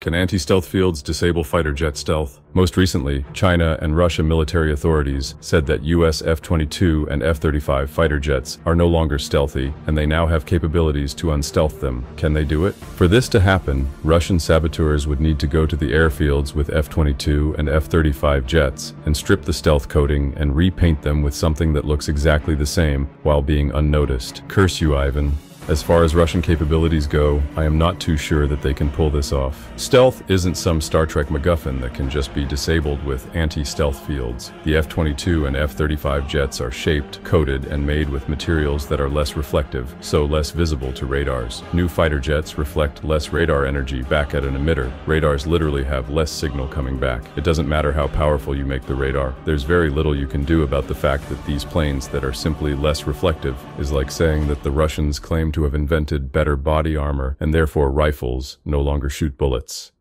Can anti-stealth fields disable fighter jet stealth? Most recently, China and Russia military authorities said that US F-22 and F-35 fighter jets are no longer stealthy, and they now have capabilities to unstealth them. Can they do it? For this to happen, Russian saboteurs would need to go to the airfields with F-22 and F-35 jets and strip the stealth coating and repaint them with something that looks exactly the same while being unnoticed. Curse you, Ivan. As far as Russian capabilities go, I am not too sure that they can pull this off. Stealth isn't some Star Trek MacGuffin that can just be disabled with anti-stealth fields. The F-22 and F-35 jets are shaped, coated, and made with materials that are less reflective, so less visible to radars. New fighter jets reflect less radar energy back at an emitter. Radars literally have less signal coming back. It doesn't matter how powerful you make the radar. There's very little you can do about the fact that these planes that are simply less reflective is like saying that the Russians claim to to have invented better body armor and therefore rifles no longer shoot bullets.